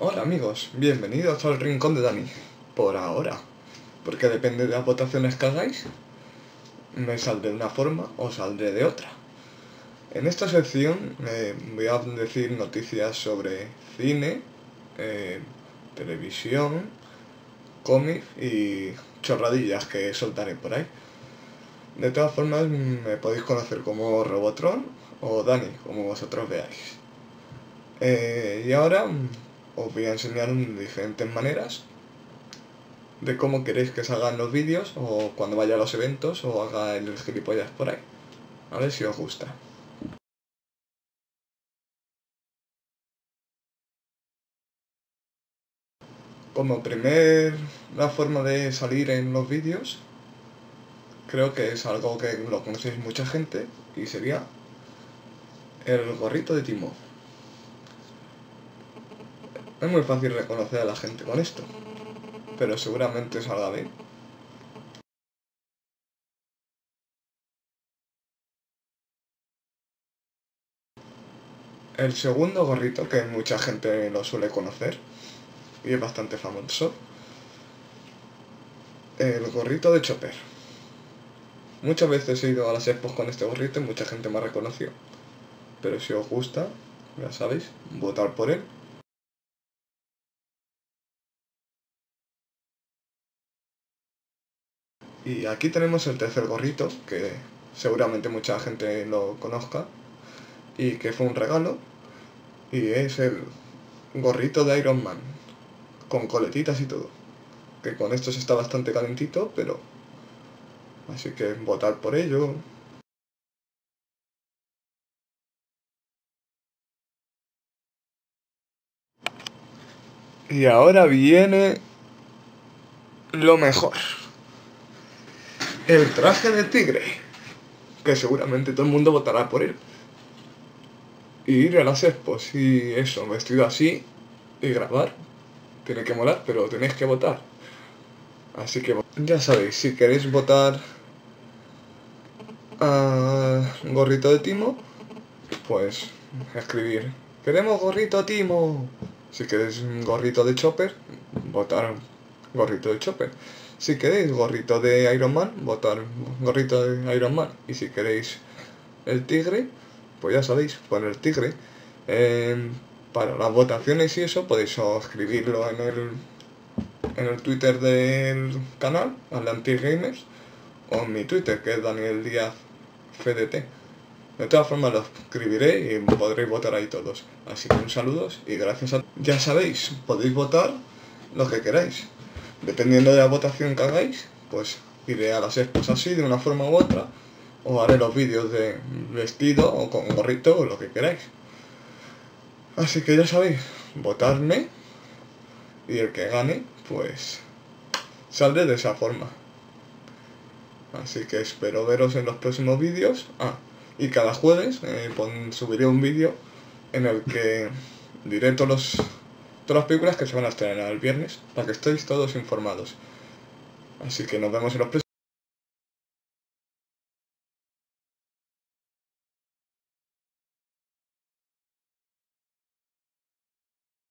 Hola amigos, bienvenidos al rincón de Dani. Por ahora, porque depende de las votaciones que hagáis, me saldré de una forma o saldré de otra. En esta sección eh, voy a decir noticias sobre cine, eh, televisión, cómics y chorradillas que soltaré por ahí. De todas formas, me podéis conocer como Robotron o Dani, como vosotros veáis. Eh, y ahora os voy a enseñar diferentes maneras de cómo queréis que salgan los vídeos o cuando vaya a los eventos o haga el gilipollas por ahí. A ver si os gusta. Como primer la forma de salir en los vídeos, creo que es algo que lo conocéis mucha gente y sería el gorrito de Timo. Es muy fácil reconocer a la gente con esto, pero seguramente salga bien. El segundo gorrito, que mucha gente lo suele conocer, y es bastante famoso, el gorrito de Chopper. Muchas veces he ido a las expos con este gorrito y mucha gente me ha reconocido. Pero si os gusta, ya sabéis, votar por él. Y aquí tenemos el tercer gorrito, que seguramente mucha gente lo conozca, y que fue un regalo, y es el gorrito de Iron Man, con coletitas y todo. Que con esto se está bastante calentito, pero... Así que votar por ello. Y ahora viene lo mejor el traje de tigre, que seguramente todo el mundo votará por él. Y ir a las expos y eso, vestido así y grabar. Tiene que molar, pero tenéis que votar. Así que ya sabéis, si queréis votar a Gorrito de Timo, pues escribir. Queremos Gorrito Timo. Si queréis Gorrito de Chopper, votar Gorrito de Chopper. Si queréis gorrito de Iron Man, votar gorrito de Iron Man. Y si queréis el tigre, pues ya sabéis, poner tigre. Em, para las votaciones y eso podéis escribirlo en el, en el Twitter del canal, Atlantic Gamers, o en mi Twitter, que es Daniel Díaz FDT. De todas formas lo escribiré y podréis votar ahí todos. Así que un saludo y gracias a... Ya sabéis, podéis votar lo que queráis dependiendo de la votación que hagáis, pues iré a las expos así, de una forma u otra, o haré los vídeos de vestido o con gorrito o lo que queráis. Así que ya sabéis, votadme y el que gane, pues saldré de esa forma. Así que espero veros en los próximos vídeos. Ah, y cada jueves eh, subiré un vídeo en el que diré todos los todas las películas que se van a estrenar el viernes para que estéis todos informados. Así que nos vemos en los próximos.